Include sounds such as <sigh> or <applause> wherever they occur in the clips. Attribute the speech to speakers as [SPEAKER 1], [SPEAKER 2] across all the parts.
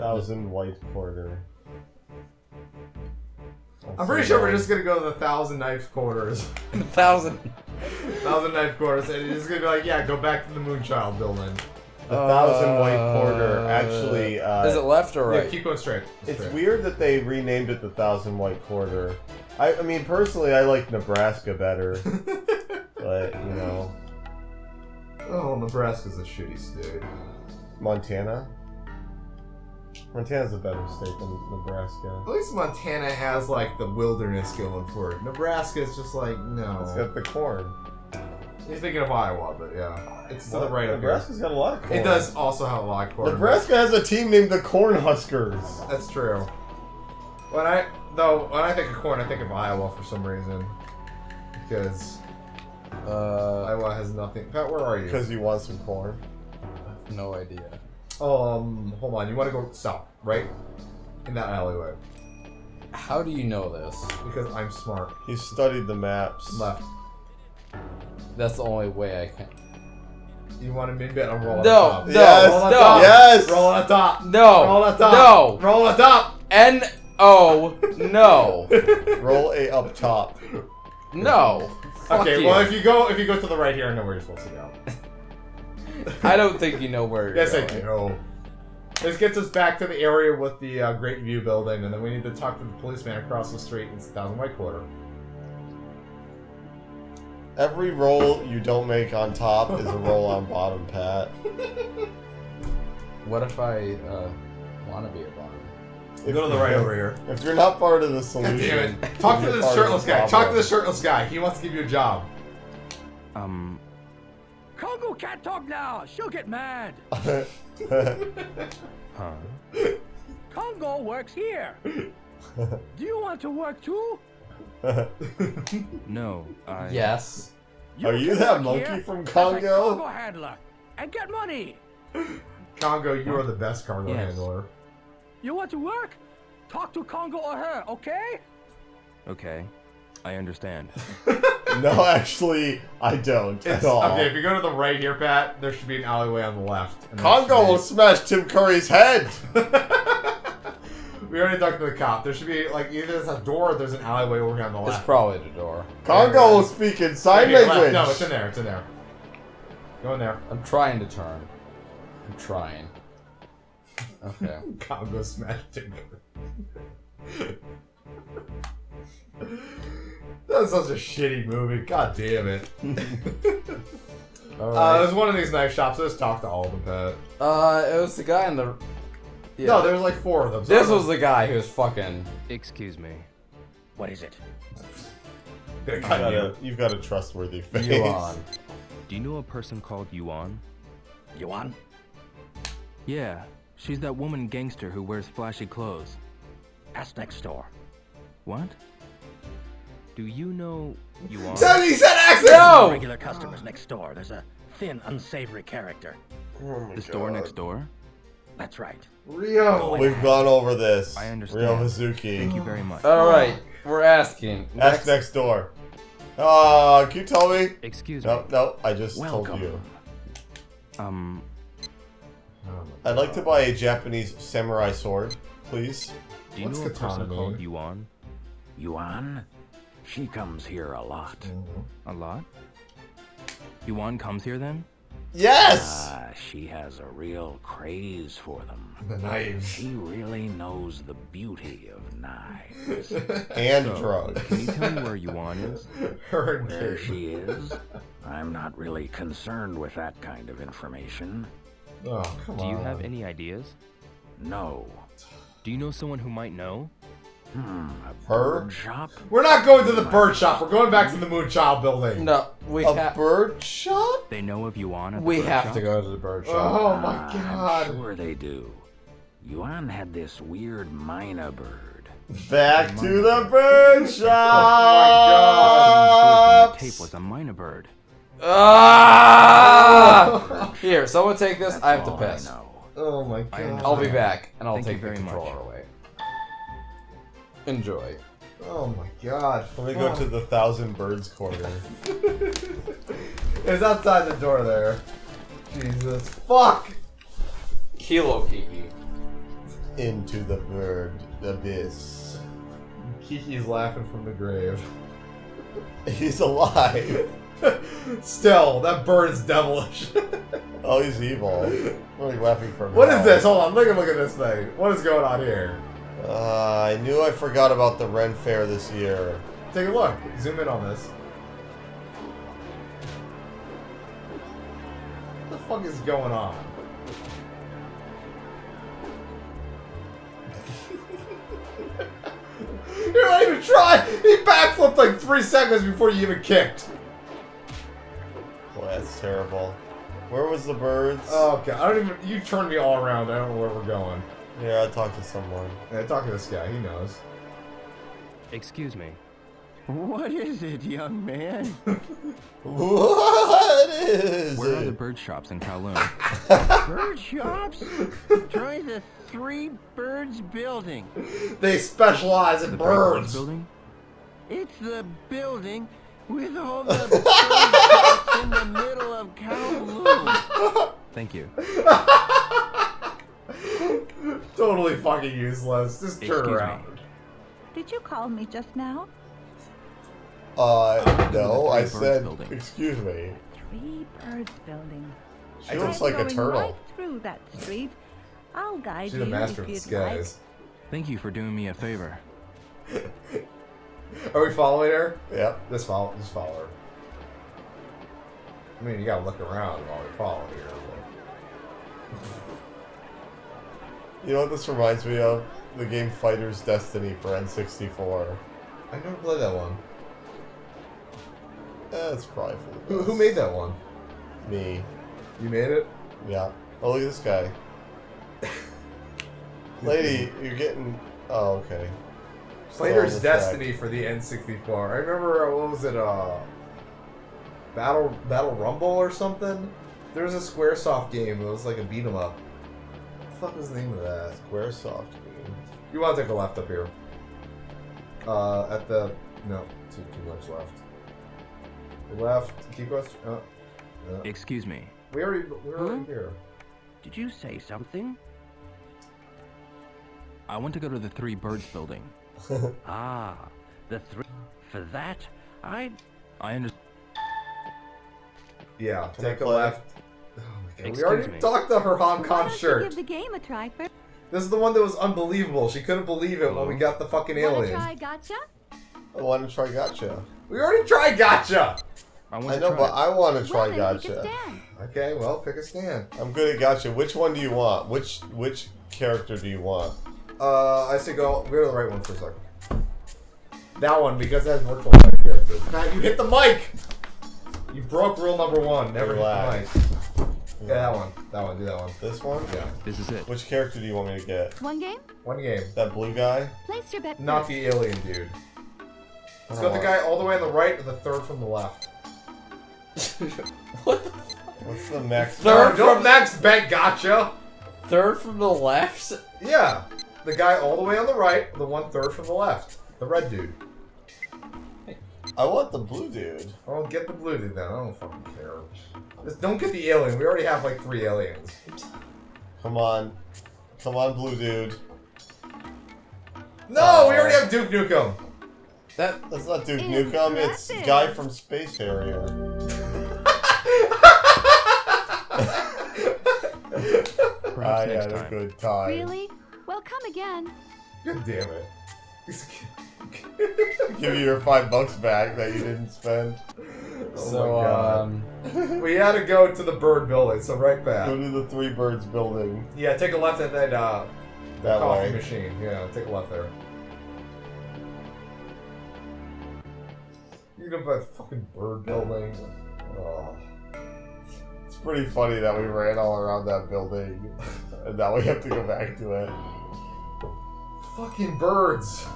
[SPEAKER 1] Thousand white quarter.
[SPEAKER 2] I'm pretty sure we're just gonna go to the thousand knife quarters. <laughs>
[SPEAKER 3] Thousand.
[SPEAKER 2] thousand knife quarters, and it's gonna be like, yeah, go back to the Moonchild building.
[SPEAKER 1] The thousand white quarter
[SPEAKER 3] Uh,
[SPEAKER 1] actually. Uh,
[SPEAKER 3] Is it left or right?
[SPEAKER 2] Yeah, keep going straight.
[SPEAKER 1] It's
[SPEAKER 2] Straight.
[SPEAKER 1] weird that they renamed it the Thousand White Quarter. I, I mean, personally, I like Nebraska better, <laughs> but you know,
[SPEAKER 2] oh, Nebraska's a shitty state.
[SPEAKER 1] Montana. Montana's a better state than Nebraska.
[SPEAKER 2] At least Montana has like the wilderness going for it. Nebraska is just like no.
[SPEAKER 1] It's got the corn.
[SPEAKER 2] You're thinking of Iowa, but yeah, it's to the
[SPEAKER 1] Well,
[SPEAKER 2] right of here.
[SPEAKER 1] Nebraska's got a lot of corn.
[SPEAKER 2] It does also have a lot of corn.
[SPEAKER 1] Nebraska has a team named the Cornhuskers.
[SPEAKER 2] That's true. When I though when I think of corn, I think of Iowa for some reason. Because
[SPEAKER 3] Uh,
[SPEAKER 2] Iowa has nothing. Pat, where are you?
[SPEAKER 1] Because you want some corn.
[SPEAKER 3] no idea.
[SPEAKER 2] Um, hold on. You want to go south, right? In that alleyway.
[SPEAKER 3] How do you know this?
[SPEAKER 2] Because I'm smart.
[SPEAKER 1] He studied the maps.
[SPEAKER 2] Left.
[SPEAKER 3] That's the only way I can.
[SPEAKER 2] You want to min bet on roll on
[SPEAKER 3] No,
[SPEAKER 2] top.
[SPEAKER 3] no,
[SPEAKER 1] Yes,
[SPEAKER 2] Roll on
[SPEAKER 3] no,
[SPEAKER 2] top.
[SPEAKER 1] Yes!
[SPEAKER 2] Roll on top.
[SPEAKER 3] no,
[SPEAKER 2] Roll on top.
[SPEAKER 3] no.
[SPEAKER 2] Roll on top.
[SPEAKER 3] N O no <laughs>
[SPEAKER 1] Roll a up top.
[SPEAKER 3] no. Fuck
[SPEAKER 2] okay,
[SPEAKER 3] you.
[SPEAKER 2] well if you go if you go to the right here, I know where you're supposed to go.
[SPEAKER 3] I don't think you know where <laughs> you're
[SPEAKER 2] Yes, I
[SPEAKER 3] going.
[SPEAKER 2] do. This gets us back to the area with the uh, Great View building, and then we need to talk to the policeman across the street in Thousand White Quarter.
[SPEAKER 1] Every roll you don't make on top is a roll on bottom, Pat.
[SPEAKER 3] What if I uh, want to be a bottom?
[SPEAKER 1] If
[SPEAKER 2] go to the right over here.
[SPEAKER 1] If you're not part of the solution.
[SPEAKER 2] Talk to
[SPEAKER 1] you're
[SPEAKER 2] this shirtless guy. Talk to the shirtless guy. He wants to give you a job.
[SPEAKER 4] Um,
[SPEAKER 5] Congo can't talk now. She'll get mad. <laughs>
[SPEAKER 4] huh?
[SPEAKER 5] Congo works here. <laughs> Do you want to work too?
[SPEAKER 4] No, I.
[SPEAKER 3] Yes.
[SPEAKER 1] Are you
[SPEAKER 5] can
[SPEAKER 1] that monkey
[SPEAKER 5] here
[SPEAKER 1] from
[SPEAKER 5] as a
[SPEAKER 1] Congo?
[SPEAKER 5] Congo handler and get money.
[SPEAKER 2] Congo, you are the best cargo
[SPEAKER 4] Yes.
[SPEAKER 2] handler.
[SPEAKER 5] You want to work? Talk to Congo or her, okay?
[SPEAKER 4] Okay, I understand. <laughs>
[SPEAKER 1] no, actually, I don't
[SPEAKER 2] It's,
[SPEAKER 1] at all.
[SPEAKER 2] okay, if you go to the right here, Pat, there should be an alleyway on the left.
[SPEAKER 1] Congo will smash Tim Curry's head. <laughs>
[SPEAKER 2] we already talked to the cop. There should be like either there's a door or there's an alleyway over here on the left.
[SPEAKER 3] It's probably the door.
[SPEAKER 1] Congo will speak in sign
[SPEAKER 2] Right here, left.
[SPEAKER 1] language.
[SPEAKER 2] No, it's in there. It's in there. Go in there.
[SPEAKER 3] I'm trying to turn. I'm trying. Okay. <laughs>
[SPEAKER 2] Congo smashed him. That's such a shitty movie. God damn it. <laughs>
[SPEAKER 3] All
[SPEAKER 2] Uh,
[SPEAKER 3] right.
[SPEAKER 2] there's one of these knife shops. Let's talk to all of them, Pat.
[SPEAKER 3] Uh, it was the guy in the. Yeah.
[SPEAKER 2] No, there's like four of them. so
[SPEAKER 3] This was the guy who was fucking.
[SPEAKER 4] Excuse me.
[SPEAKER 5] What is it?
[SPEAKER 1] You've got,
[SPEAKER 2] you.
[SPEAKER 1] a, you've got a trustworthy face.
[SPEAKER 3] Yuan.
[SPEAKER 4] Do you know a person called Yuan?
[SPEAKER 5] Yuan?
[SPEAKER 4] Yeah, she's that woman gangster who wears flashy clothes.
[SPEAKER 5] That's next door.
[SPEAKER 4] What? Do you know Yuan?
[SPEAKER 2] Said he said accent.
[SPEAKER 3] No!
[SPEAKER 5] Regular customers next door. There's a thin, unsavory character.
[SPEAKER 1] Oh my
[SPEAKER 4] the store
[SPEAKER 1] God.
[SPEAKER 4] next door?
[SPEAKER 5] That's right.
[SPEAKER 2] Ryo.
[SPEAKER 1] We've gone over this.
[SPEAKER 4] I understand.
[SPEAKER 1] Ryo Hazuki.
[SPEAKER 4] Thank you very much.
[SPEAKER 3] All right, we're asking.
[SPEAKER 1] Ask next door. Uh, can you tell me?
[SPEAKER 4] Excuse
[SPEAKER 1] No,
[SPEAKER 4] me.
[SPEAKER 1] no, no, I just
[SPEAKER 5] Welcome.
[SPEAKER 1] told you.
[SPEAKER 4] Um,
[SPEAKER 1] I'd like to buy a Japanese samurai sword, please.
[SPEAKER 4] do you
[SPEAKER 2] What's
[SPEAKER 4] know a
[SPEAKER 2] katana
[SPEAKER 4] person called? Yuan?
[SPEAKER 5] Yuan? She comes here a lot.
[SPEAKER 4] A lot? Yuan comes here then?
[SPEAKER 1] Yes!
[SPEAKER 5] Ah, she has a real craze for them.
[SPEAKER 2] The knives.
[SPEAKER 5] She really knows the beauty of knives. <laughs>
[SPEAKER 1] and
[SPEAKER 4] So,
[SPEAKER 1] drugs.
[SPEAKER 4] Can you tell me where Yuan is? <laughs>
[SPEAKER 2] Her
[SPEAKER 5] Where
[SPEAKER 2] Kate.
[SPEAKER 5] she is, I'm not really concerned with that kind of information.
[SPEAKER 2] Oh, come
[SPEAKER 4] Do you have any ideas?
[SPEAKER 5] No.
[SPEAKER 4] Do you know someone who might know?
[SPEAKER 5] Hmm, a
[SPEAKER 1] Her?
[SPEAKER 5] bird shop?
[SPEAKER 2] We're not going to the bird shop. We're going back to the Moonchild building.
[SPEAKER 3] No, we
[SPEAKER 1] A
[SPEAKER 3] have.
[SPEAKER 1] bird shop?
[SPEAKER 4] They know of Yuan at the
[SPEAKER 3] We
[SPEAKER 4] bird
[SPEAKER 3] have
[SPEAKER 4] shop?
[SPEAKER 3] to go to the bird shop.
[SPEAKER 2] Oh my
[SPEAKER 5] Ah,
[SPEAKER 2] god.
[SPEAKER 5] I'm sure they do. Yuan had this weird mina bird.
[SPEAKER 1] Back to the bird
[SPEAKER 4] The <laughs>
[SPEAKER 1] shop!
[SPEAKER 4] tape was a myna bird.
[SPEAKER 3] Ah! <laughs> Here, someone take this. I have to
[SPEAKER 5] All
[SPEAKER 3] piss.
[SPEAKER 5] know.
[SPEAKER 2] Oh my god.
[SPEAKER 3] I'll be back, and I'll
[SPEAKER 4] Thank you
[SPEAKER 3] take the
[SPEAKER 4] very
[SPEAKER 3] controller
[SPEAKER 4] much.
[SPEAKER 3] away. Enjoy.
[SPEAKER 2] Oh my god.
[SPEAKER 1] Let me go to the thousand birds corner.
[SPEAKER 2] It's outside the door there. Jesus. Fuck!
[SPEAKER 3] Kilo Kiki.
[SPEAKER 1] into the bird abyss.
[SPEAKER 2] Kiki's laughing from the grave. <laughs>
[SPEAKER 1] He's alive. <laughs>
[SPEAKER 2] Still, that bird is devilish.
[SPEAKER 1] Oh, he's evil. I'm like laughing from
[SPEAKER 2] what
[SPEAKER 1] hell.
[SPEAKER 2] is this? Hold on, look at look at this thing. What is going on here?
[SPEAKER 1] Uh, I knew I forgot about the Ren Fair this year.
[SPEAKER 2] Take a look. Zoom in on this. What the fuck is going on? <laughs> You're not even trying! He backflipped like three seconds before you even kicked.
[SPEAKER 1] Boy, that's terrible. Where was the birds?
[SPEAKER 2] Oh god, I don't even. You turned me all around. I don't know where we're going.
[SPEAKER 1] Yeah, I talked to someone.
[SPEAKER 2] Yeah, talk to this guy. He knows.
[SPEAKER 4] Excuse me.
[SPEAKER 5] What is it, young man? <laughs>
[SPEAKER 1] What is
[SPEAKER 4] Where are the bird shops in Kowloon? <laughs>
[SPEAKER 5] Bird shops? Try the Three Birds Building.
[SPEAKER 2] They specialize in
[SPEAKER 4] The Birds
[SPEAKER 2] birds.
[SPEAKER 4] building?
[SPEAKER 5] It's the building with all the bird shops in the middle of Kowloon. <laughs>
[SPEAKER 4] Thank you.
[SPEAKER 2] Totally fucking useless. Just turn
[SPEAKER 4] Excuse me.
[SPEAKER 2] around.
[SPEAKER 6] Did you call me just now?
[SPEAKER 1] Uh, no, I said,
[SPEAKER 4] Building.
[SPEAKER 1] excuse me.
[SPEAKER 6] Three Birds Building.
[SPEAKER 1] She looks like a
[SPEAKER 6] I'm going
[SPEAKER 1] turtle.
[SPEAKER 6] Right through that street. I'll guide
[SPEAKER 2] She's
[SPEAKER 6] you
[SPEAKER 2] a master of
[SPEAKER 6] you'd
[SPEAKER 2] disguise.
[SPEAKER 4] Thank you for doing me a favor. <laughs>
[SPEAKER 2] Are we following her?
[SPEAKER 1] Yep.
[SPEAKER 2] Just follow. Just follow her. I mean, you gotta look around while we follow here.
[SPEAKER 1] You know what this reminds me of? The game Fighter's Destiny for N64.
[SPEAKER 2] I never played that one.
[SPEAKER 1] That's probably for the
[SPEAKER 2] Who, who made that one?
[SPEAKER 1] Me.
[SPEAKER 2] You made it?
[SPEAKER 1] Yeah. Oh, look at this guy. <laughs> Lady, you're getting. Oh, okay.
[SPEAKER 2] Fighter's
[SPEAKER 1] the track.
[SPEAKER 2] Destiny for the N64. I remember uh, what was it? Uh, Battle Battle Rumble or something. There was a SquareSoft game. It was like a beat 'em up. What the fuck was the name of that?
[SPEAKER 1] Squaresoft game.
[SPEAKER 2] You want to take a left up here? Uh, at the no, too too much left. Left. Keep going. Oh, no.
[SPEAKER 4] Excuse me.
[SPEAKER 2] We already we're already
[SPEAKER 5] Huh?
[SPEAKER 2] here.
[SPEAKER 5] Did you say something?
[SPEAKER 4] I want to go to the Three Birds building. <laughs>
[SPEAKER 5] Ah, the three. For that, I.
[SPEAKER 4] I understand.
[SPEAKER 2] Yeah,
[SPEAKER 1] Can
[SPEAKER 2] take a left. We already
[SPEAKER 4] me.
[SPEAKER 2] talked to her Hong
[SPEAKER 6] Why
[SPEAKER 2] Kong
[SPEAKER 6] don't
[SPEAKER 2] shirt.
[SPEAKER 6] give the game a try first?
[SPEAKER 2] This is the one that was unbelievable. She couldn't believe it when we got the fucking
[SPEAKER 6] Wanna
[SPEAKER 2] alien.
[SPEAKER 6] try gotcha?
[SPEAKER 1] I want to try Gotcha.
[SPEAKER 2] We already tried gotcha.
[SPEAKER 4] I want
[SPEAKER 1] I
[SPEAKER 4] to
[SPEAKER 1] know,
[SPEAKER 4] try
[SPEAKER 1] but
[SPEAKER 4] it.
[SPEAKER 1] I want to try
[SPEAKER 6] well, then pick a
[SPEAKER 1] Gotcha.
[SPEAKER 2] Okay, well, pick a stand.
[SPEAKER 1] I'm good at Gotcha. Which one do you want? Which which character do you want?
[SPEAKER 2] Uh, I say go go to the right one for a second. That one because that has virtual life characters. Matt, you hit the mic. You broke rule number one. Never
[SPEAKER 1] Relax.
[SPEAKER 2] hit the mic. Yeah, that one. That one. Do that one.
[SPEAKER 1] This one?
[SPEAKER 2] Yeah.
[SPEAKER 4] This is it.
[SPEAKER 1] Which character do you want me to get?
[SPEAKER 6] One game?
[SPEAKER 2] One game.
[SPEAKER 1] That blue guy?
[SPEAKER 6] Place your bet
[SPEAKER 2] Not
[SPEAKER 6] first.
[SPEAKER 2] the alien dude. Let's
[SPEAKER 1] I
[SPEAKER 2] go the
[SPEAKER 1] oh.
[SPEAKER 2] guy all the way on the right or the third from the left. <laughs>
[SPEAKER 3] what the
[SPEAKER 1] What's the max?
[SPEAKER 3] Third
[SPEAKER 2] No, don't
[SPEAKER 3] from-
[SPEAKER 2] max bet gotcha.
[SPEAKER 3] third from the left?
[SPEAKER 2] Yeah. The guy all the way on the right, the one third from the left. The red dude.
[SPEAKER 1] I want the blue dude.
[SPEAKER 2] Oh, get the blue dude then. I don't fucking care. Just don't get the alien. We already have like three aliens.
[SPEAKER 1] Come on. Come on, blue dude.
[SPEAKER 2] No, we already uh, have Duke Nukem.
[SPEAKER 3] That
[SPEAKER 1] That's not Duke Nukem, it's Guy from Space Harrier.
[SPEAKER 4] Perhaps
[SPEAKER 1] I
[SPEAKER 4] next
[SPEAKER 1] had a good time.
[SPEAKER 6] Really? Well, come again.
[SPEAKER 2] God damn it.
[SPEAKER 1] Give you your five bucks back that you didn't spend.
[SPEAKER 2] Oh
[SPEAKER 3] so um <laughs>
[SPEAKER 2] we had to go to the bird building, so right back.
[SPEAKER 1] Go to the Three Birds building.
[SPEAKER 2] Yeah, take a left at that uh,
[SPEAKER 1] That
[SPEAKER 2] coffee
[SPEAKER 1] way.
[SPEAKER 2] machine. Yeah, take a left there. You know, by fucking bird building. Oh.
[SPEAKER 1] It's pretty funny that we ran all around that building, <laughs> and now we have to go back to it.
[SPEAKER 2] Fucking birds.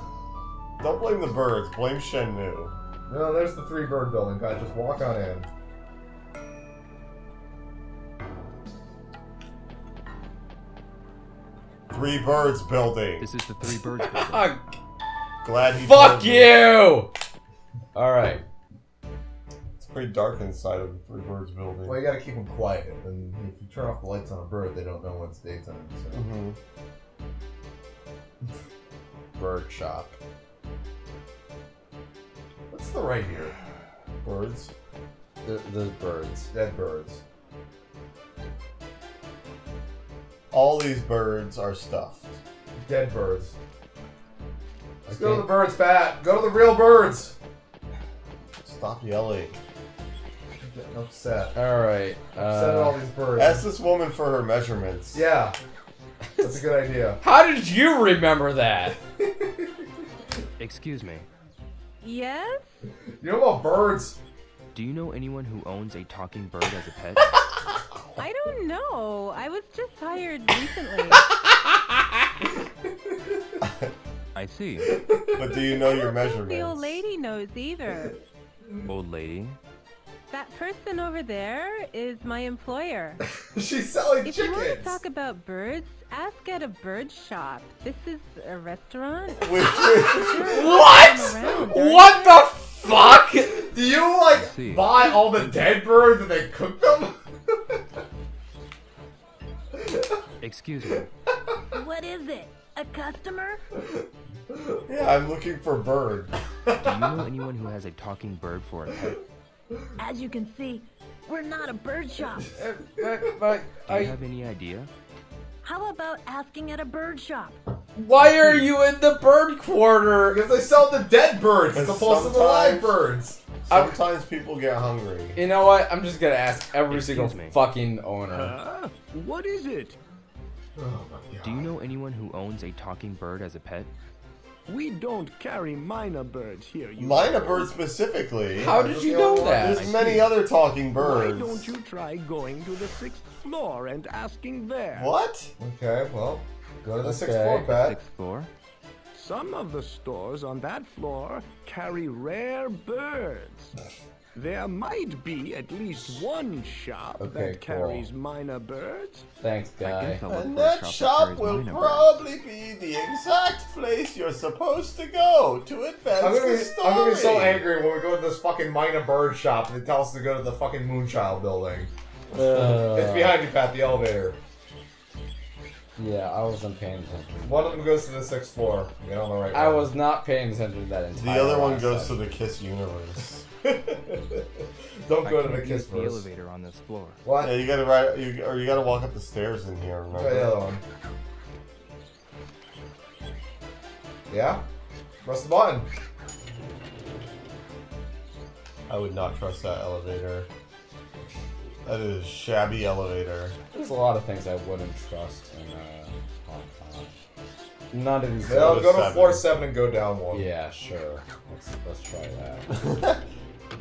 [SPEAKER 1] Don't blame the birds, blame Shenmue.
[SPEAKER 2] No, there's the three bird building, guys. Just walk on in.
[SPEAKER 1] Three Birds building.
[SPEAKER 4] This is the Three <laughs> Birds building.
[SPEAKER 1] Glad he told
[SPEAKER 3] Fuck you! Alright.
[SPEAKER 1] It's pretty dark inside of the Three Birds building.
[SPEAKER 2] Well, you gotta keep them quiet. And if you turn off the lights on a bird, they don't know when it's daytime. So.
[SPEAKER 1] hmm
[SPEAKER 3] bird shop.
[SPEAKER 2] What's the right here?
[SPEAKER 1] Birds.
[SPEAKER 3] The, there's birds.
[SPEAKER 2] Dead birds.
[SPEAKER 1] All these birds are stuffed.
[SPEAKER 2] Dead birds. Let's
[SPEAKER 3] Okay.
[SPEAKER 2] go to the birds, Pat. Go to the real birds.
[SPEAKER 1] Stop yelling.
[SPEAKER 2] I'm getting upset.
[SPEAKER 3] All right.
[SPEAKER 2] upset at all
[SPEAKER 3] Uh,
[SPEAKER 2] these birds.
[SPEAKER 1] Ask this woman for her measurements.
[SPEAKER 2] Yeah. That's a good idea. <laughs>
[SPEAKER 3] how did you remember that?
[SPEAKER 4] Excuse me.
[SPEAKER 6] Yes?
[SPEAKER 2] You know about birds?
[SPEAKER 4] Do you know anyone who owns a talking bird as a pet? <laughs>
[SPEAKER 6] I don't know. I was just hired recently. <laughs>
[SPEAKER 4] I see.
[SPEAKER 1] But do you know your
[SPEAKER 6] I The old lady knows either.
[SPEAKER 4] Old lady.
[SPEAKER 6] That person over there is my employer. <laughs>
[SPEAKER 2] She's selling
[SPEAKER 6] If you want to talk about birds, ask at a bird shop. This is a restaurant.
[SPEAKER 1] Wait, wait.
[SPEAKER 3] What?
[SPEAKER 6] Around during-
[SPEAKER 3] What the fuck?
[SPEAKER 2] Do you like buy all the dead birds and then cook them?
[SPEAKER 4] Excuse me.
[SPEAKER 6] What is it? A customer?
[SPEAKER 1] Yeah, I'm looking for bird.
[SPEAKER 4] Do you know anyone who has a talking bird for a pet?
[SPEAKER 6] As you can see, we're not a bird shop.
[SPEAKER 3] but, but
[SPEAKER 4] Do you
[SPEAKER 3] I,
[SPEAKER 4] have any idea?
[SPEAKER 6] How about asking at a bird shop?
[SPEAKER 3] Why are you in the bird quarter?
[SPEAKER 2] because they sell the dead birds as
[SPEAKER 1] And
[SPEAKER 2] opposed to the live
[SPEAKER 1] sometimes-
[SPEAKER 2] birds.
[SPEAKER 1] Sometimes people get hungry.
[SPEAKER 3] You know what? I'm just gonna ask every
[SPEAKER 4] Excuse
[SPEAKER 3] single
[SPEAKER 4] me.
[SPEAKER 3] fucking owner.
[SPEAKER 5] Uh, what is it?
[SPEAKER 2] Oh my
[SPEAKER 4] Do you know anyone who owns a talking bird as a pet?
[SPEAKER 5] We don't carry myna birds here. You
[SPEAKER 1] Mine a
[SPEAKER 5] know.
[SPEAKER 1] specifically.
[SPEAKER 3] How did you know that?
[SPEAKER 1] There's many other talking birds.
[SPEAKER 5] Why don't you try going to the sixth floor and asking there?
[SPEAKER 1] What?
[SPEAKER 2] Okay, well, go to the sixth floor, Pat.
[SPEAKER 4] Sixth floor?
[SPEAKER 5] Some of the stores on that floor carry rare birds. There might be at least one shop
[SPEAKER 3] Okay,
[SPEAKER 5] that
[SPEAKER 3] cool.
[SPEAKER 5] carries minor birds.
[SPEAKER 3] Thanks,
[SPEAKER 4] I
[SPEAKER 3] guy.
[SPEAKER 4] guess
[SPEAKER 1] And that
[SPEAKER 4] shop
[SPEAKER 1] shop
[SPEAKER 4] carries
[SPEAKER 1] will
[SPEAKER 4] minor birds.
[SPEAKER 1] probably be the exact place you're supposed to go to advance
[SPEAKER 2] I'm gonna,
[SPEAKER 1] the
[SPEAKER 2] be,
[SPEAKER 1] story.
[SPEAKER 2] I'm gonna be so angry when we go to this fucking myna bird shop and they tell us to go to the fucking Moonchild building.
[SPEAKER 3] Uh,
[SPEAKER 2] it's behind you, Pat, the elevator.
[SPEAKER 3] Yeah, I wasn't paying attention.
[SPEAKER 2] One of them goes to the sixth floor. Get on the right
[SPEAKER 3] I
[SPEAKER 2] one.
[SPEAKER 3] was not paying attention to that
[SPEAKER 1] The other one
[SPEAKER 3] last
[SPEAKER 1] goes to the Kiss universe. <laughs>
[SPEAKER 2] Don't
[SPEAKER 4] I
[SPEAKER 2] go to the kiss
[SPEAKER 4] use the elevator on this floor.
[SPEAKER 2] What?
[SPEAKER 1] yeah, you gotta ride, you, or you gotta walk up the stairs in here.
[SPEAKER 2] Try the other one. Yeah? Press the button.
[SPEAKER 1] I would not trust that elevator. That is a shabby elevator.
[SPEAKER 3] There's a lot of things I wouldn't trust in uh, Hong Kong. None of these.
[SPEAKER 2] Yeah, I'll go to
[SPEAKER 1] seven.
[SPEAKER 2] floor seven and go down one.
[SPEAKER 3] Yeah, sure. Let's let's try that. <laughs>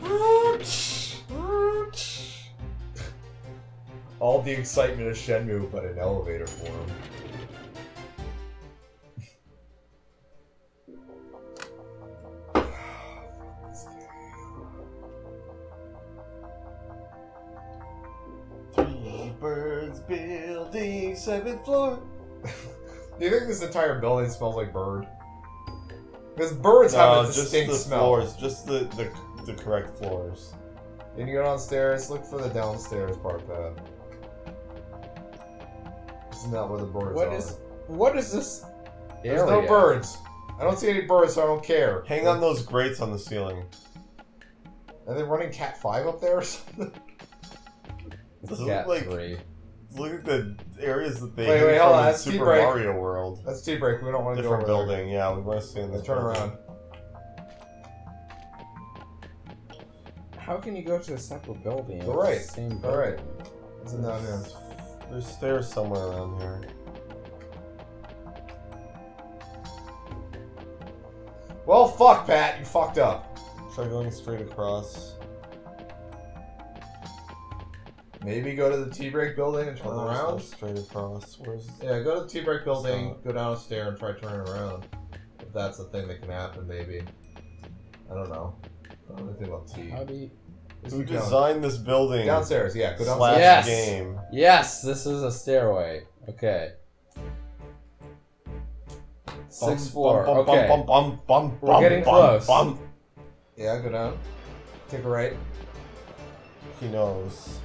[SPEAKER 3] <laughs>
[SPEAKER 2] All the excitement of Shenmue, but in an elevator form.
[SPEAKER 1] Floor. <laughs>
[SPEAKER 2] Do you think this entire building smells like bird? Because birds
[SPEAKER 1] No,
[SPEAKER 2] have a
[SPEAKER 1] just
[SPEAKER 2] distinct
[SPEAKER 1] the
[SPEAKER 2] smell.
[SPEAKER 1] floors, just the, the the correct floors.
[SPEAKER 2] Then you go downstairs, look for the downstairs part, Pat. Isn't that where the birds
[SPEAKER 3] What
[SPEAKER 2] are?
[SPEAKER 3] is what is this?
[SPEAKER 2] There's no birds. I don't see any birds, so I don't care.
[SPEAKER 1] Hang on those grates on the ceiling.
[SPEAKER 2] Are they running Cat 5 up there or something? <laughs>
[SPEAKER 3] It's cat
[SPEAKER 1] like-
[SPEAKER 3] three.
[SPEAKER 1] Look at the areas that they
[SPEAKER 2] Wait,
[SPEAKER 1] hid
[SPEAKER 2] wait,
[SPEAKER 1] from
[SPEAKER 2] hold on,
[SPEAKER 1] in
[SPEAKER 2] that's tea
[SPEAKER 1] Super
[SPEAKER 2] break.
[SPEAKER 1] Mario World.
[SPEAKER 2] That's tea break. We don't want to go
[SPEAKER 1] Different
[SPEAKER 2] over there.
[SPEAKER 1] building, yeah. We want to stay in this.
[SPEAKER 2] Let's turn around.
[SPEAKER 3] How can you go to a separate building? if
[SPEAKER 2] Go right.
[SPEAKER 3] the Same
[SPEAKER 2] Go right.
[SPEAKER 3] building?
[SPEAKER 2] Isn't down here?
[SPEAKER 1] There's stairs somewhere around here.
[SPEAKER 2] Well, fuck, Pat. You fucked up.
[SPEAKER 1] Try going straight across.
[SPEAKER 2] Maybe go to the tea break building and turn
[SPEAKER 1] Oh,
[SPEAKER 2] around.
[SPEAKER 1] Straight across. Where's?
[SPEAKER 2] Yeah, go to the tea break building,
[SPEAKER 1] Stop.
[SPEAKER 2] go down a stair, and try turning around. If that's the thing that can happen, maybe. I don't know. I don't know anything about tea.
[SPEAKER 3] How do you...
[SPEAKER 1] Who designed this building?
[SPEAKER 2] Downstairs, yeah, go
[SPEAKER 1] Slash
[SPEAKER 2] downstairs.
[SPEAKER 3] Yes.
[SPEAKER 1] game.
[SPEAKER 3] Yes, this is a stairway. Okay. Sixth floor.
[SPEAKER 1] Bum, bum,
[SPEAKER 3] Okay.
[SPEAKER 1] bum, bum, bum,
[SPEAKER 3] We're getting
[SPEAKER 1] bum,
[SPEAKER 3] close.
[SPEAKER 1] bum.
[SPEAKER 2] Yeah, go down. Take a right.
[SPEAKER 1] He knows.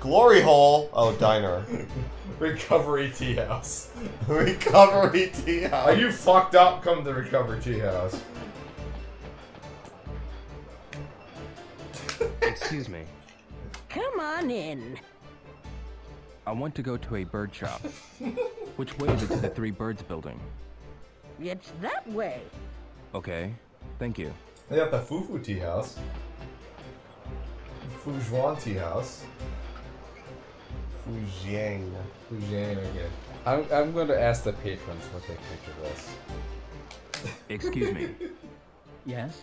[SPEAKER 1] Glory hole. Oh, diner. <laughs>
[SPEAKER 2] Recovery tea house. <laughs>
[SPEAKER 1] Recovery tea house.
[SPEAKER 2] Are you fucked up? Come to recovery tea house.
[SPEAKER 4] Excuse me.
[SPEAKER 6] Come on in.
[SPEAKER 4] I want to go to a bird shop. Which way is it to the Three Birds building?
[SPEAKER 6] It's that way.
[SPEAKER 4] Okay, thank you.
[SPEAKER 2] They got the Fufu tea house. Fujuan tea house.
[SPEAKER 1] Fujiang.
[SPEAKER 2] Fujian again.
[SPEAKER 3] I'm, I'm going to ask the patrons what they think of this.
[SPEAKER 4] Excuse me. <laughs>
[SPEAKER 6] Yes?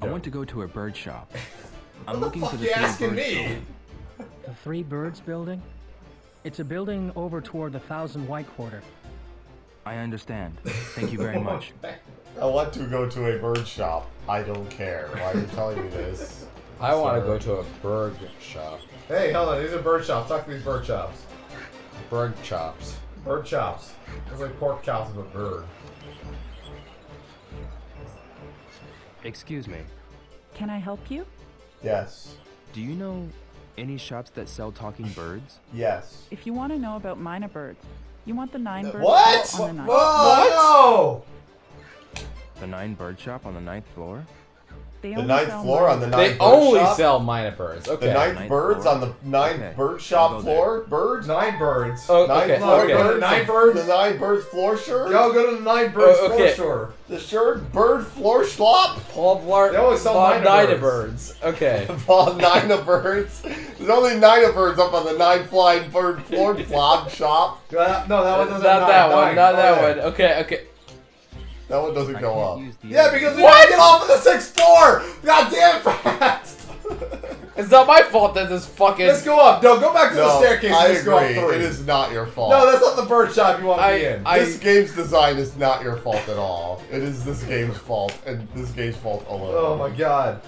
[SPEAKER 4] I want to go to a bird shop. <laughs> I'm looking for the Three
[SPEAKER 2] asking
[SPEAKER 4] Birds
[SPEAKER 2] me?
[SPEAKER 4] building.
[SPEAKER 7] The Three Birds building? It's a building over toward the Thousand White Quarter.
[SPEAKER 4] I understand. Thank you very <laughs> much.
[SPEAKER 1] I want to go to a bird shop. I don't care. Why are you telling me this?
[SPEAKER 3] I want to go to a bird shop.
[SPEAKER 2] Hey, hold on. These are bird shops. Talk to these bird shops.
[SPEAKER 3] Bird chops.
[SPEAKER 2] Bird chops. It's like pork chops of a bird.
[SPEAKER 4] Excuse me.
[SPEAKER 6] Can I help you?
[SPEAKER 1] Yes.
[SPEAKER 4] Do you know any shops that sell talking birds?
[SPEAKER 1] Yes.
[SPEAKER 8] If you want to know about Mina birds, you want the nine birds
[SPEAKER 1] What?
[SPEAKER 8] on the ninth.
[SPEAKER 2] Oh,
[SPEAKER 4] The Nine Bird Shop on the ninth floor?
[SPEAKER 8] They
[SPEAKER 1] The
[SPEAKER 8] only
[SPEAKER 1] ninth
[SPEAKER 8] sell
[SPEAKER 1] floor on the
[SPEAKER 8] Mina-
[SPEAKER 3] They
[SPEAKER 1] ninth bird
[SPEAKER 3] only
[SPEAKER 1] shop?
[SPEAKER 3] sell myna birds. Okay.
[SPEAKER 1] The ninth
[SPEAKER 4] Ninth
[SPEAKER 1] birds
[SPEAKER 4] floor.
[SPEAKER 1] on the ninth
[SPEAKER 4] Okay,
[SPEAKER 1] bird shop
[SPEAKER 4] go
[SPEAKER 1] floor? Birds?
[SPEAKER 2] Nine birds.
[SPEAKER 3] Oh,
[SPEAKER 1] Nine
[SPEAKER 3] okay.
[SPEAKER 1] floor
[SPEAKER 3] okay.
[SPEAKER 1] birds?
[SPEAKER 2] Nine birds?
[SPEAKER 1] The nine birds floor shirt?
[SPEAKER 2] Yo, go to the nine birds
[SPEAKER 3] Oh,
[SPEAKER 2] floor
[SPEAKER 3] okay.
[SPEAKER 2] store.
[SPEAKER 1] The shirt bird floor slop?
[SPEAKER 3] Paul Blart.
[SPEAKER 2] They always sell
[SPEAKER 3] Von
[SPEAKER 2] Nina
[SPEAKER 3] Nina
[SPEAKER 2] birds.
[SPEAKER 3] birds. Okay. <laughs>
[SPEAKER 1] Paul nine of birds. There's only nine of birds up on the nine flying bird floor <laughs> flop shop.
[SPEAKER 2] Uh, no, that one
[SPEAKER 3] not
[SPEAKER 2] doesn't
[SPEAKER 3] that
[SPEAKER 2] have nine.
[SPEAKER 3] one.
[SPEAKER 2] Nine.
[SPEAKER 3] Not
[SPEAKER 2] Oh,
[SPEAKER 3] that
[SPEAKER 2] yeah.
[SPEAKER 3] one. Okay. Okay.
[SPEAKER 1] That one doesn't
[SPEAKER 4] I
[SPEAKER 1] go
[SPEAKER 4] can't
[SPEAKER 1] up.
[SPEAKER 2] Yeah, because we gotta get off of the sixth floor. God damn fast. <laughs>
[SPEAKER 3] It's not my fault that this fucking.
[SPEAKER 2] Let's go up. No, go back to the
[SPEAKER 1] No,
[SPEAKER 2] staircase.
[SPEAKER 1] I
[SPEAKER 2] and go up
[SPEAKER 1] agree.
[SPEAKER 2] three.
[SPEAKER 1] It is not your fault.
[SPEAKER 2] No, that's not the bird shop you want
[SPEAKER 3] I-
[SPEAKER 2] me in.
[SPEAKER 3] I-
[SPEAKER 1] this game's design is not your fault at all. It is this game's fault, and this game's fault alone.
[SPEAKER 2] oh my god.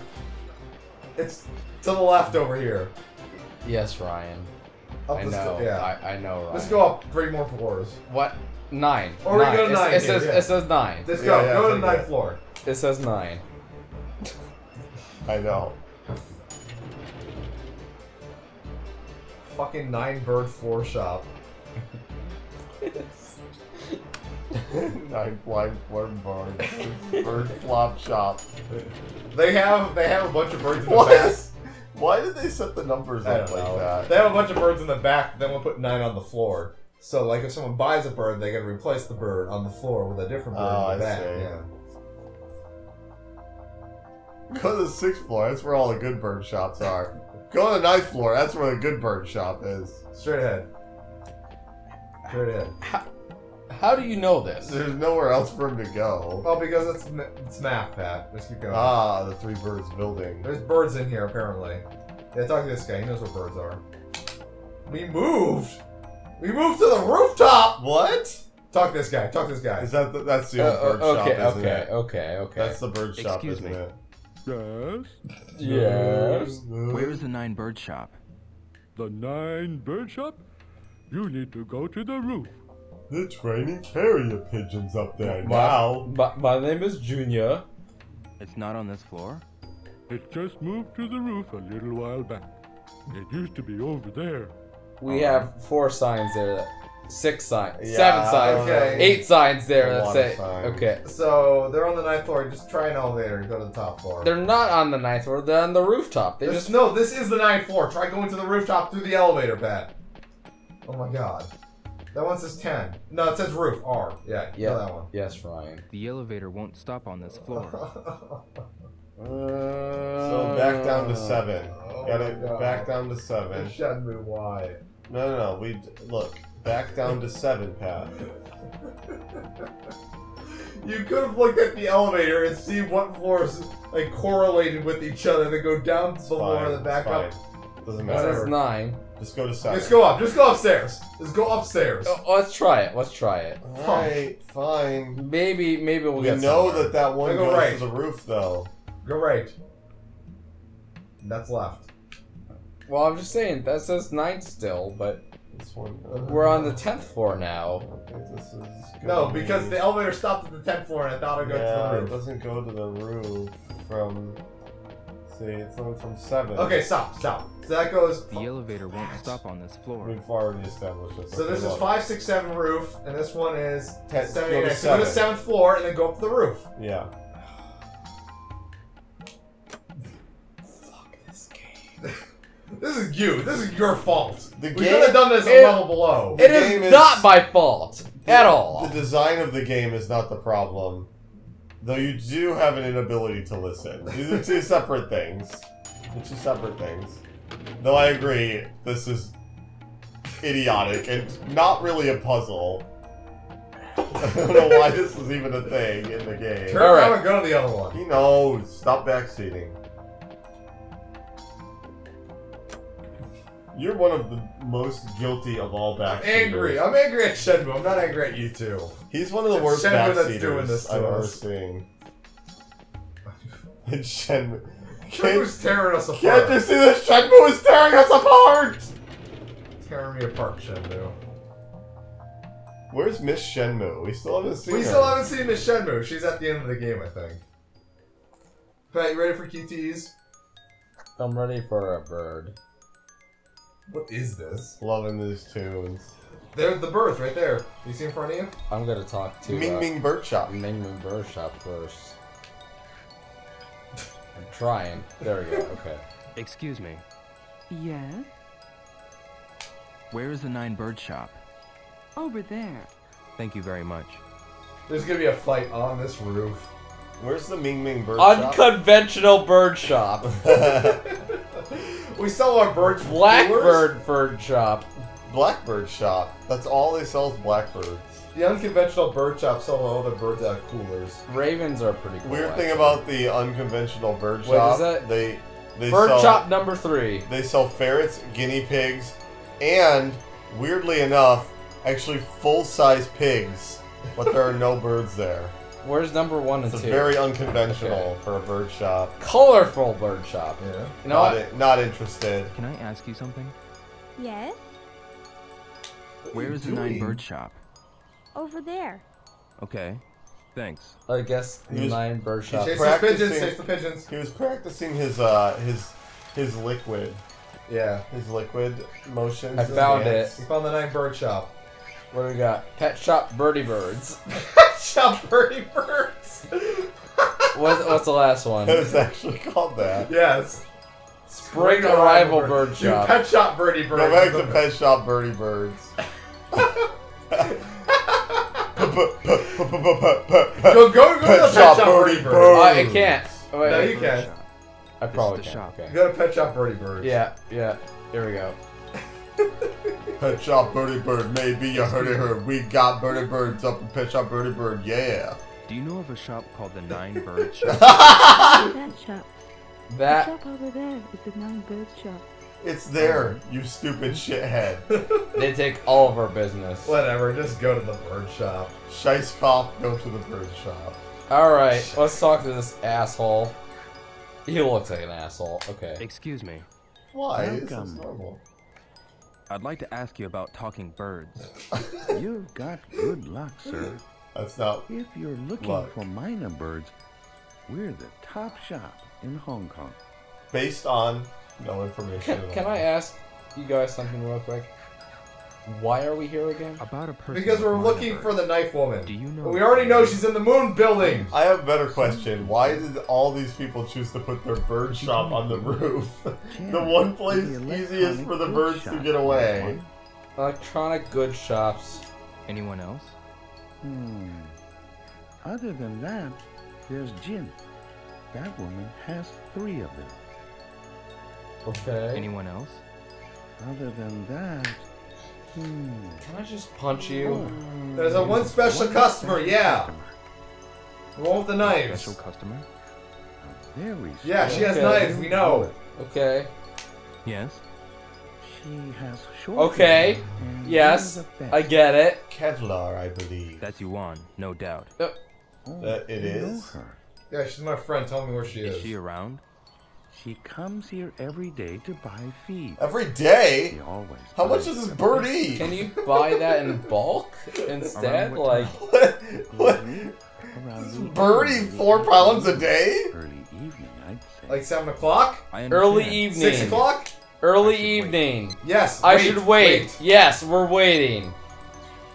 [SPEAKER 2] It's to the left over here.
[SPEAKER 3] Yes, Ryan.
[SPEAKER 2] Up
[SPEAKER 3] I know.
[SPEAKER 2] yeah.
[SPEAKER 3] I, I know. Ryan.
[SPEAKER 2] Let's go up three more floors.
[SPEAKER 3] What? Nine.
[SPEAKER 2] Or we go to nine
[SPEAKER 3] It
[SPEAKER 2] here,
[SPEAKER 3] says
[SPEAKER 2] yeah.
[SPEAKER 3] it says nine.
[SPEAKER 2] Let's
[SPEAKER 1] Yeah,
[SPEAKER 2] go.
[SPEAKER 1] yeah,
[SPEAKER 2] go to the ninth
[SPEAKER 1] it.
[SPEAKER 2] floor.
[SPEAKER 3] It says nine. <laughs>
[SPEAKER 1] I know.
[SPEAKER 2] Fucking nine bird floor shop. <laughs>
[SPEAKER 1] Nine flying bird barn. bird flop shop.
[SPEAKER 2] They have they have a bunch of birds in the
[SPEAKER 1] What?
[SPEAKER 2] back.
[SPEAKER 1] Why did they set the numbers
[SPEAKER 2] I
[SPEAKER 1] up like
[SPEAKER 2] know.
[SPEAKER 1] that?
[SPEAKER 2] They have a bunch of birds in the back. Then we'll put nine on the floor. So like if someone buys a bird, they gotta replace the bird on the floor with a different bird
[SPEAKER 1] Oh,
[SPEAKER 2] in the
[SPEAKER 1] I
[SPEAKER 2] back.
[SPEAKER 1] see.
[SPEAKER 2] Yeah.
[SPEAKER 1] Go to the sixth floor. That's where all the good bird shops are. Go to the ninth floor. That's where the good bird shop is.
[SPEAKER 2] Straight ahead. Straight ahead.
[SPEAKER 3] How do you know this?
[SPEAKER 1] There's nowhere else for him to go.
[SPEAKER 2] Well, because it's it's math, Pat. Let's keep going.
[SPEAKER 1] Ah, the three birds building.
[SPEAKER 2] There's birds in here apparently. Yeah, talk to this guy. He knows what birds are. We moved. We moved to the rooftop.
[SPEAKER 1] What?
[SPEAKER 2] Talk to this guy. Talk to this guy.
[SPEAKER 1] Is that the, that's the
[SPEAKER 3] Uh,
[SPEAKER 1] old bird
[SPEAKER 3] uh,
[SPEAKER 1] shop,
[SPEAKER 3] okay,
[SPEAKER 1] isn't
[SPEAKER 3] okay,
[SPEAKER 1] it?
[SPEAKER 3] okay, okay.
[SPEAKER 1] That's the bird shop,
[SPEAKER 4] Excuse
[SPEAKER 1] isn't
[SPEAKER 4] me.
[SPEAKER 1] it?
[SPEAKER 5] Yes?
[SPEAKER 3] yes.
[SPEAKER 4] Where is the Nine Bird Shop?
[SPEAKER 5] The nine bird shop? You need to go to the roof.
[SPEAKER 1] The training carrier pigeons up there
[SPEAKER 3] My,
[SPEAKER 1] now.
[SPEAKER 3] my, my name is Junior.
[SPEAKER 4] It's not on this floor?
[SPEAKER 5] It just moved to the roof a little while back. It used to be over there.
[SPEAKER 3] We oh, have four signs there. Six signs.
[SPEAKER 1] Yeah,
[SPEAKER 3] seven signs.
[SPEAKER 2] okay.
[SPEAKER 3] Eight signs there
[SPEAKER 1] A
[SPEAKER 3] that
[SPEAKER 1] lot
[SPEAKER 3] say. Okay.
[SPEAKER 2] So they're on the ninth floor. Just try an elevator and go to the top floor.
[SPEAKER 3] They're not on the ninth floor. They're on the rooftop. They
[SPEAKER 2] This-
[SPEAKER 3] just.
[SPEAKER 2] no, this is the ninth floor. Try going to the rooftop through the elevator, Pat. Oh my god. That one says 10. No, it says roof. R. Yeah,
[SPEAKER 3] Yeah.
[SPEAKER 2] that one.
[SPEAKER 3] Yes, Ryan.
[SPEAKER 4] The elevator won't stop on this floor. <laughs>
[SPEAKER 1] So back down to seven.
[SPEAKER 2] Oh
[SPEAKER 1] Got it. Back down to seven.
[SPEAKER 2] Shenmue, why?
[SPEAKER 1] No, no, no. We look back down to seven, Pat. <laughs>
[SPEAKER 2] You could have looked at the elevator and see what floors like correlated with each other, then go down to the floor
[SPEAKER 1] Fine,
[SPEAKER 2] and then back
[SPEAKER 1] fine.
[SPEAKER 2] up.
[SPEAKER 1] Doesn't
[SPEAKER 3] It
[SPEAKER 1] matter.
[SPEAKER 3] says nine.
[SPEAKER 1] Just go to seven.
[SPEAKER 2] Just go up. Just go upstairs. Just go upstairs.
[SPEAKER 3] Oh, let's try it. Let's try it.
[SPEAKER 1] Alright, fine.
[SPEAKER 3] Maybe, maybe we'll
[SPEAKER 1] We
[SPEAKER 3] get
[SPEAKER 1] know
[SPEAKER 3] somewhere.
[SPEAKER 1] that that one
[SPEAKER 2] go
[SPEAKER 1] goes
[SPEAKER 2] right.
[SPEAKER 1] to the roof, though.
[SPEAKER 2] Go right. That's left.
[SPEAKER 3] Well, I'm just saying that says nine still, but
[SPEAKER 1] This one.
[SPEAKER 3] Uh, we're on the tenth floor now.
[SPEAKER 1] Okay, this is.
[SPEAKER 2] No, because
[SPEAKER 1] be-
[SPEAKER 2] the elevator stopped at the 10th floor and I thought I'd go
[SPEAKER 1] yeah,
[SPEAKER 2] to the roof.
[SPEAKER 1] It doesn't go to the roof from See, it's only from seven.
[SPEAKER 2] Okay, stop, stop. So that goes.
[SPEAKER 4] The elevator won't stop on this floor.
[SPEAKER 1] We've already established this.
[SPEAKER 2] So
[SPEAKER 1] Okay,
[SPEAKER 2] this is
[SPEAKER 1] look.
[SPEAKER 2] five, six, seven roof, and this one is
[SPEAKER 1] Ten-
[SPEAKER 2] seven,
[SPEAKER 1] go
[SPEAKER 2] eight, nine. So go to seventh floor and then go up to the roof.
[SPEAKER 1] Yeah.
[SPEAKER 2] This is you. This is your fault.
[SPEAKER 1] The
[SPEAKER 2] we
[SPEAKER 1] game-
[SPEAKER 2] could have done this
[SPEAKER 3] It-
[SPEAKER 2] a level below.
[SPEAKER 3] It
[SPEAKER 1] is,
[SPEAKER 3] is
[SPEAKER 1] is-
[SPEAKER 3] not my fault at all.
[SPEAKER 1] The design of the game is not the problem. Though you do have an inability to listen. These are two separate things. They're two separate things. Though I agree, this is idiotic and not really a puzzle. <laughs> I don't know why this is even a thing in the game.
[SPEAKER 2] Turn
[SPEAKER 3] All right.
[SPEAKER 2] around and go to the other one.
[SPEAKER 1] He knows. Stop backseating. You're one of the most guilty of all backseaters.
[SPEAKER 2] I'm angry. I'm angry at Shenmue. I'm not angry at you two.
[SPEAKER 1] He's one of the
[SPEAKER 2] It's
[SPEAKER 1] worst
[SPEAKER 2] Shenmue that's
[SPEAKER 1] backseaters
[SPEAKER 2] doing this
[SPEAKER 1] I've ever
[SPEAKER 2] us.
[SPEAKER 1] seen. <laughs> It's Shenmue.
[SPEAKER 2] Shenmue's tearing us apart.
[SPEAKER 1] Can't you see that Shenmue is tearing us apart?
[SPEAKER 2] Tearing me apart, Shenmue.
[SPEAKER 1] Where's Miss Shenmue? We still haven't seen
[SPEAKER 2] We
[SPEAKER 1] her.
[SPEAKER 2] still haven't seen Miss Shenmue. She's at the end of the game, I think. Pat, you ready for QTs?
[SPEAKER 3] I'm ready for a bird.
[SPEAKER 2] What is this?
[SPEAKER 1] Loving these tunes.
[SPEAKER 2] There's the birds right there. You see in front of you?
[SPEAKER 3] I'm gonna talk to
[SPEAKER 1] Ming
[SPEAKER 3] uh,
[SPEAKER 1] Ming Bird Shop.
[SPEAKER 3] Ming Ming Bird Shop first. I'm trying. There we go. Okay. <laughs>
[SPEAKER 4] Excuse me.
[SPEAKER 8] Yeah.
[SPEAKER 4] Where is the Nine Bird Shop?
[SPEAKER 8] Over there.
[SPEAKER 4] Thank you very much.
[SPEAKER 2] There's gonna be a fight on this roof.
[SPEAKER 1] Where's the Ming Ming Bird Shop?
[SPEAKER 3] Unconventional bird shop. <laughs>
[SPEAKER 2] We sell our birds
[SPEAKER 3] Blackbird bird shop.
[SPEAKER 1] Blackbird Shop. That's all they sell is blackbirds.
[SPEAKER 2] The unconventional bird shop sell all the birds out of coolers.
[SPEAKER 3] Ravens are pretty cool.
[SPEAKER 1] Weird thing
[SPEAKER 3] actually.
[SPEAKER 1] about the unconventional bird
[SPEAKER 3] Wait,
[SPEAKER 1] shop.
[SPEAKER 3] is that-
[SPEAKER 1] They they
[SPEAKER 3] bird
[SPEAKER 1] sell,
[SPEAKER 3] shop number three.
[SPEAKER 1] They sell ferrets, guinea pigs, and weirdly enough, actually full-size pigs. But there are no birds there.
[SPEAKER 3] Where's number one and
[SPEAKER 1] It's
[SPEAKER 3] two?
[SPEAKER 1] very unconventional
[SPEAKER 3] Okay.
[SPEAKER 1] for a bird shop.
[SPEAKER 3] colorful bird shop.
[SPEAKER 2] Yeah.
[SPEAKER 3] You know
[SPEAKER 1] not,
[SPEAKER 3] what?
[SPEAKER 1] i- not interested.
[SPEAKER 4] Can I ask you something?
[SPEAKER 6] Yes?
[SPEAKER 4] Where is the Nine Bird Shop?
[SPEAKER 6] Over there.
[SPEAKER 4] Okay. Thanks.
[SPEAKER 3] I guess the
[SPEAKER 1] He's-
[SPEAKER 3] nine bird shop.
[SPEAKER 2] Chase the
[SPEAKER 1] Practicing-
[SPEAKER 2] pigeons, chase the pigeons.
[SPEAKER 1] He was practicing his uh his his liquid
[SPEAKER 2] Yeah.
[SPEAKER 1] his liquid motions.
[SPEAKER 3] I found
[SPEAKER 1] dance.
[SPEAKER 2] We found the nine bird shop.
[SPEAKER 3] What do we got? Pet shop birdie birds. <laughs>
[SPEAKER 2] shop birdie birds.
[SPEAKER 3] What, what's the last one?
[SPEAKER 1] It was actually called that.
[SPEAKER 2] yes.
[SPEAKER 3] Spring arrival bird
[SPEAKER 2] Dude,
[SPEAKER 3] shop.
[SPEAKER 2] pet shop birdie birds.
[SPEAKER 1] Go back to Pet Shop Birdie Birds.
[SPEAKER 2] Go, go, go to the pet shop birdie birds.
[SPEAKER 3] Uh, oh, I can't. Oh, wait,
[SPEAKER 2] No, you can.
[SPEAKER 3] I probably can.
[SPEAKER 4] shop.
[SPEAKER 3] Okay.
[SPEAKER 2] Go to pet shop birdie birds.
[SPEAKER 3] Yeah, yeah. Here we go. <laughs>
[SPEAKER 1] Pet Shop Birdie Bird, maybe you heard it heard. We got Birdie Birds up in Pet Shop Birdie Bird, yeah.
[SPEAKER 4] Do you know of a shop called the Nine <laughs> Bird Shop?
[SPEAKER 6] that shop. The
[SPEAKER 3] That
[SPEAKER 6] shop over there is the nine bird shop.
[SPEAKER 1] It's there, you stupid shithead. <laughs>
[SPEAKER 3] they take all of our business.
[SPEAKER 2] Whatever, just go to the bird shop.
[SPEAKER 1] Scheisskopf, go to the bird shop.
[SPEAKER 3] All right, let's talk to this asshole. He looks like an asshole. Okay.
[SPEAKER 4] Excuse me.
[SPEAKER 1] Why? This is
[SPEAKER 5] Welcome.
[SPEAKER 1] normal.
[SPEAKER 4] I'd like to ask you about talking birds. <laughs>
[SPEAKER 5] You've got good luck, sir.
[SPEAKER 1] That's not.
[SPEAKER 5] If you're looking
[SPEAKER 1] Luck.
[SPEAKER 5] for myna birds, we're the top shop in Hong Kong.
[SPEAKER 1] Based on no information.
[SPEAKER 3] Can,
[SPEAKER 1] at
[SPEAKER 3] can. I ask you guys something real quick? Why are we here again?
[SPEAKER 4] About a person.
[SPEAKER 2] Because we're looking
[SPEAKER 4] birds.
[SPEAKER 2] for the knife woman.
[SPEAKER 4] Do you know?
[SPEAKER 2] We already know she's in the moon building.
[SPEAKER 1] I have a better question. Why did all these people choose to put their bird shop on the roof? <laughs> the one place easiest for the birds to get away.
[SPEAKER 3] Electronic goods shops.
[SPEAKER 4] Anyone else?
[SPEAKER 5] Hmm. Other than that, there's Jin. That woman has three of them.
[SPEAKER 3] Okay.
[SPEAKER 4] Anyone else?
[SPEAKER 5] Other than that.
[SPEAKER 3] Can I just punch you? Hmm.
[SPEAKER 2] There's a one special customer, yeah. The one with the knives.
[SPEAKER 4] Special customer?
[SPEAKER 5] Very
[SPEAKER 2] Yeah, she has
[SPEAKER 3] Okay.
[SPEAKER 2] knives, we know.
[SPEAKER 3] Okay.
[SPEAKER 4] Yes.
[SPEAKER 5] She has short
[SPEAKER 3] Okay. Yes, I get it.
[SPEAKER 1] Kevlar, I believe.
[SPEAKER 4] That's Yuan, no doubt.
[SPEAKER 5] Oh,
[SPEAKER 1] That it oh,
[SPEAKER 5] you know
[SPEAKER 1] is?
[SPEAKER 5] her.
[SPEAKER 2] Yeah, she's my friend. Tell me where she
[SPEAKER 4] Is
[SPEAKER 2] is.
[SPEAKER 4] she around?
[SPEAKER 5] She comes here every day to buy feed.
[SPEAKER 1] Every day?
[SPEAKER 5] She always.
[SPEAKER 1] How much
[SPEAKER 5] buys
[SPEAKER 1] does this
[SPEAKER 5] the
[SPEAKER 1] bird eat?
[SPEAKER 3] Can you buy that in bulk instead?
[SPEAKER 4] What
[SPEAKER 3] Like,
[SPEAKER 1] What? what?
[SPEAKER 5] Around
[SPEAKER 1] bird
[SPEAKER 5] evening,
[SPEAKER 1] eat four pounds a day?
[SPEAKER 5] Early evening, I'd say.
[SPEAKER 2] Like seven o'clock?
[SPEAKER 3] Early evening.
[SPEAKER 2] Six o'clock?
[SPEAKER 3] Early
[SPEAKER 4] I should wait.
[SPEAKER 3] evening.
[SPEAKER 2] Yes.
[SPEAKER 3] I should wait. Yes, we're waiting.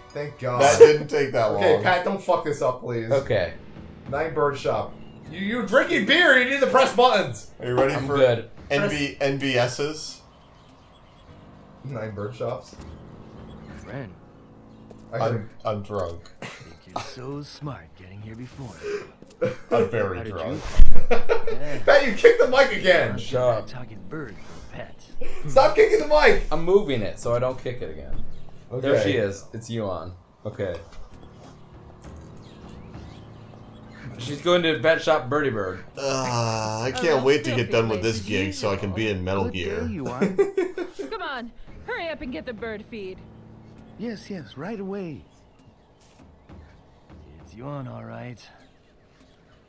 [SPEAKER 2] Thank God.
[SPEAKER 1] That didn't take that long.
[SPEAKER 2] okay, Pat, don't fuck this up, please.
[SPEAKER 3] Okay,
[SPEAKER 2] Nine bird shop. You you drinking beer? You need to press buttons.
[SPEAKER 1] Are you ready
[SPEAKER 3] I'm
[SPEAKER 1] for
[SPEAKER 3] good.
[SPEAKER 1] NB NBSs?
[SPEAKER 2] Nine bird shops.
[SPEAKER 9] Friend,
[SPEAKER 2] I heard
[SPEAKER 1] I'm, I'm drunk.
[SPEAKER 9] think you're so smart getting here before.
[SPEAKER 1] I'm <laughs> very
[SPEAKER 9] How did
[SPEAKER 1] drunk. <laughs>
[SPEAKER 9] Yeah.
[SPEAKER 2] Pat, you kicked the mic again.
[SPEAKER 3] Shut up.
[SPEAKER 9] Talking bird for pets.
[SPEAKER 2] Stop kicking the mic.
[SPEAKER 3] I'm moving it so I don't kick it again. There she is. It's Yuan. Okay. She's going to Pet Shop Birdie Bird.
[SPEAKER 1] Uh, I
[SPEAKER 6] Oh,
[SPEAKER 1] can't wait to get done with this gig so I can be in Metal
[SPEAKER 9] Good
[SPEAKER 1] Gear.
[SPEAKER 9] you are. <laughs>
[SPEAKER 6] Come on, hurry up and get the bird feed.
[SPEAKER 9] yes, yes, right away. It's Yuan, all right.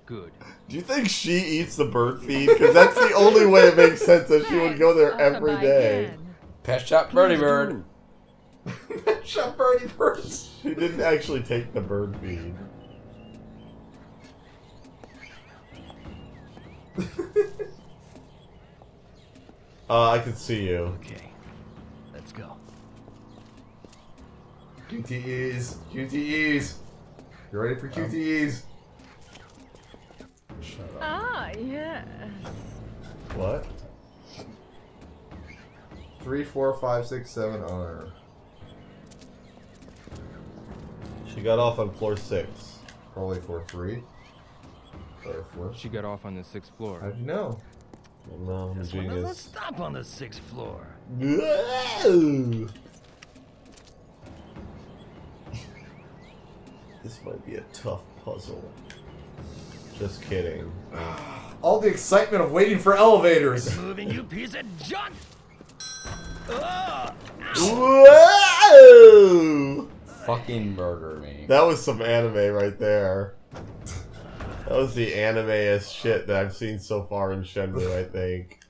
[SPEAKER 9] Good.
[SPEAKER 1] Do you think she eats the bird feed? Because that's the only way it makes sense that she would go there
[SPEAKER 6] I'll come
[SPEAKER 1] every
[SPEAKER 6] by
[SPEAKER 1] day.
[SPEAKER 6] again.
[SPEAKER 3] Pet Shop Birdie Bird. <laughs>
[SPEAKER 9] do.
[SPEAKER 2] Shop birdie birds.
[SPEAKER 1] She didn't actually take the bird feed. Uh, I can see you.
[SPEAKER 9] Okay, let's go.
[SPEAKER 2] QTEs. QTEs. You ready for QTEs?
[SPEAKER 3] Shut up.
[SPEAKER 6] Ah, yes.
[SPEAKER 1] What?
[SPEAKER 2] Three, four, five, six, seven, honor.
[SPEAKER 1] She got off on floor six.
[SPEAKER 2] Probably for three. Or.
[SPEAKER 4] She got off on the sixth floor.
[SPEAKER 2] How'd you know?
[SPEAKER 1] No, I'm a
[SPEAKER 9] This one doesn't stop on the sixth floor. <laughs>
[SPEAKER 1] This might be a tough puzzle. Just kidding. <sighs>
[SPEAKER 2] All the excitement of waiting for elevators. <laughs>
[SPEAKER 9] Moving, you piece of junk! <laughs>
[SPEAKER 1] Whoa!
[SPEAKER 3] Fucking murder me.
[SPEAKER 1] That was some anime right there. That was the animeest shit that I've seen so far in Shenmue, I think.